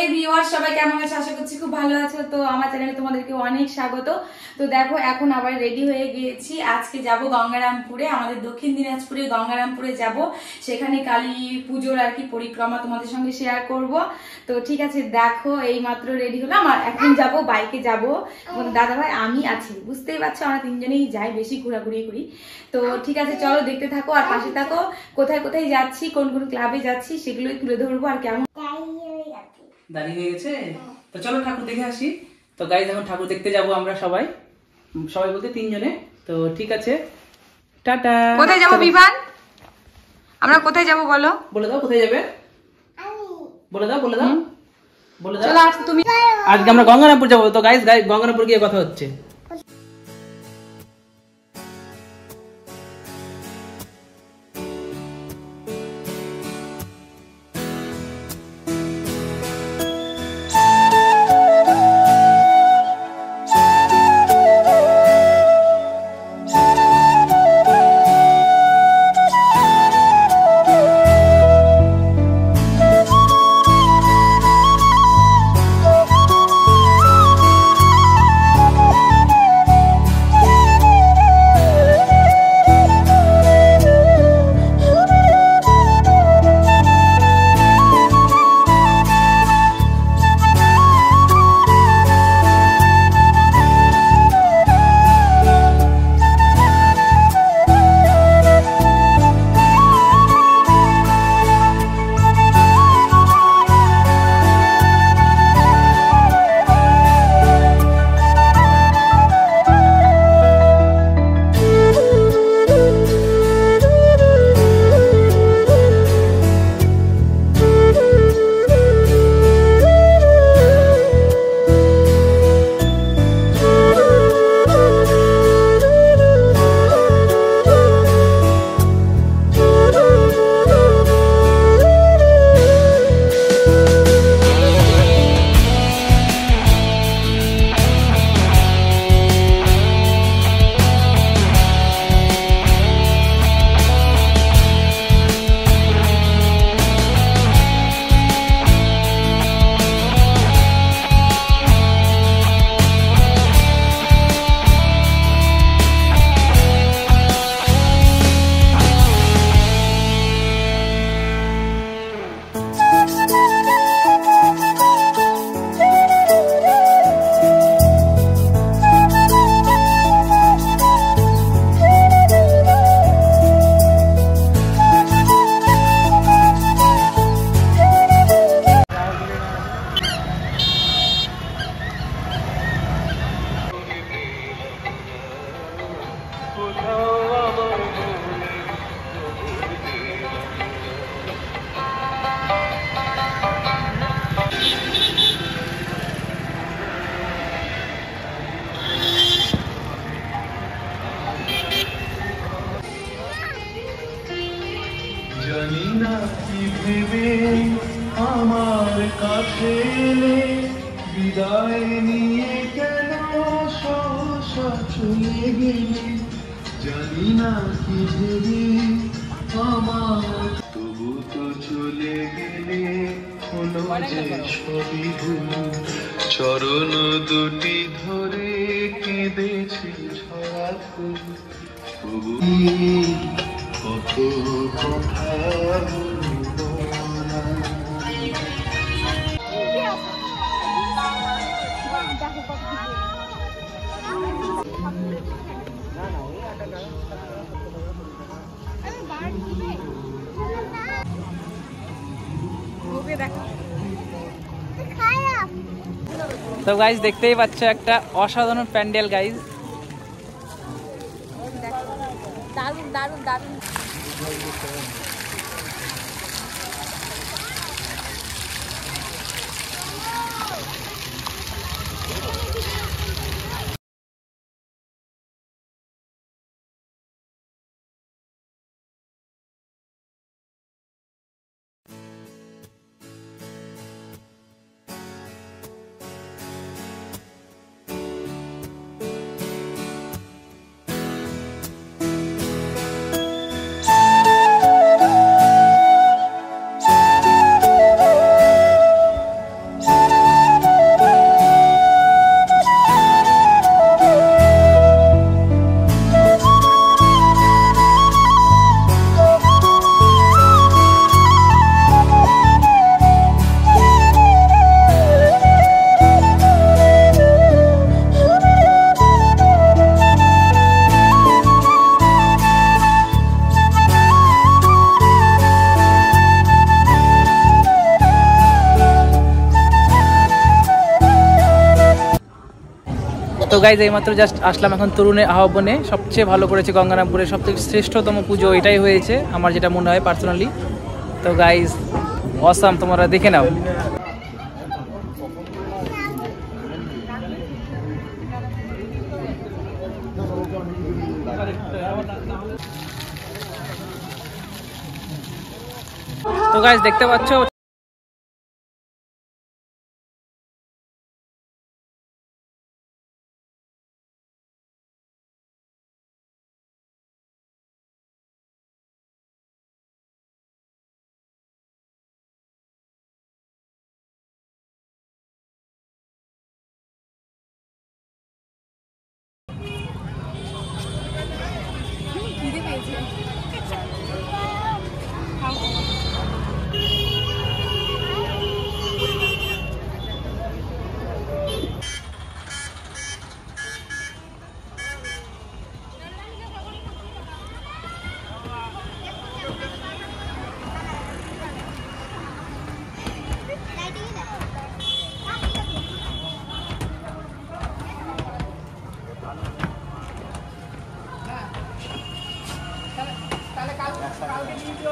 এই ভিউয়ার সবাই কেমন আছে? আশা করছি খুব ভালো আছো। তো আমার চ্যানেলে তোমাদেরকে অনেক স্বাগত। তো দেখো, এখন আবার রেডি হয়ে গিয়েছি। আজকে যাব গঙ্গারামপুরে, আমাদের দক্ষিণ দিনাজপুরে গঙ্গারামপুরে যাব। সেখানে কালী পুজোর আর কি পরিক্রমা তোমাদের সঙ্গে শেয়ার করব। তো ঠিক আছে, দেখো এই মাত্র রেডি হলাম। আর এখন যাব বাইকে যাব। দাদা ভাই আমি আছি। বুঝতেই পারছ, আমরা তিনজনেই যাই বেশি ঘোরাঘুরি করি। তো ঠিক আছে, চলো দেখতে থাকো আর পাশে থাকো। কোথায় কোথায় যাচ্ছি, কোন কোন ক্লাবে যাচ্ছি, সেগুলোই তুলে ধরবো আর কেমন দাঁড়িয়ে হয়ে গেছে। তো চলো ঠাকুর দেখে আসি। তো গাইজ এখন ঠাকুর দেখতে যাব আমরা সবাই। সবাই বলতে তিনজনে। তো ঠিক আছে। টাটা। কোথায় যাব বিমান আমরা কোথায় যাব বলো? বলে দাও কোথায় যাবে। বলে দাও বলে দাও। বলে দাও। চলো আজ তুমি আজকে আমরা গঙ্গারামপুর যাব। তো গাইজ গঙ্গারামপুর গিয়ে কথা হচ্ছে। ভেবে আমার কাছে বিদায় নিয়ে কেন সহসা চলে গেলে? জানি না কি ভেবে আমার তবু তো চলে গেলে হলো যে সবই চরণ দুটি ধরে কেঁদেছি ছড়া ফুল। কত কথা তো গাইজ দেখতেই পাচ্ছ একটা অসাধারণ প্যান্ডেল গাইজ দারুন দারুন দারুন তো গাইজ এইমাত্র জাস্ট আসলাম এখন তরুণের আহ্বানে। সবচেয়ে ভালো করেছে গঙ্গারামপুরে সবথেকে শ্রেষ্ঠতম পুজো এটাই হয়েছে, আমার যেটা মনে হয় পার্সোনালি তো গাইজ অসাম তোমরা দেখে নাও। তো গাইজ দেখতে পাচ্ছ?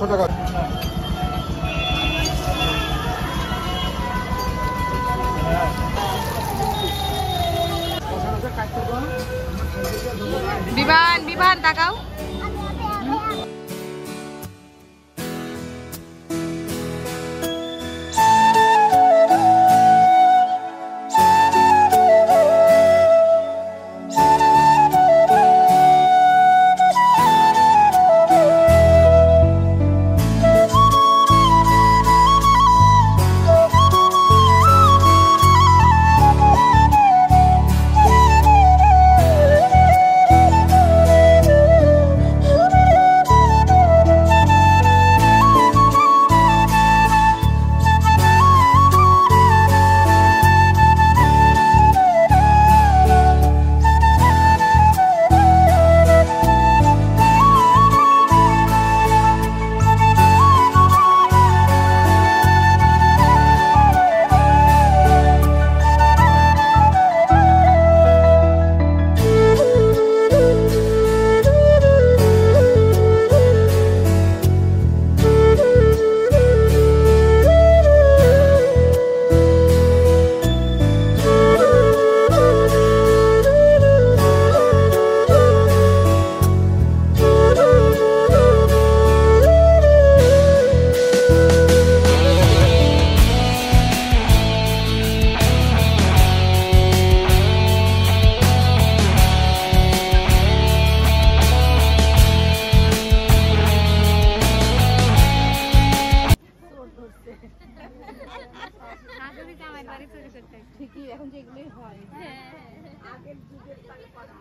একশো টাকা। বিমান বিমান তাকাও বাড়ি তৈরি করতে ঠিকই এখন যেগুলোই হয় আগের যুগের তালে করা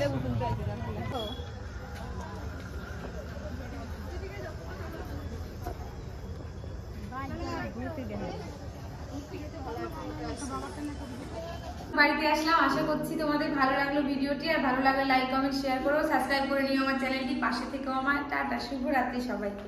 লেবু বাড়িতে আসলাম। আশা করছি তোমাদের ভালো লাগল ভিডিওটি। আর ভালো লাগলে লাইক কমেন্ট শেয়ার করো। সাবস্ক্রাইব করে নিও আমার চ্যানেলটি পাশে থেকেও আমার। টাটা, শুভরাত্রি সবাইকে।